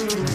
Mm-hmm.